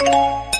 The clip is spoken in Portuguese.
Música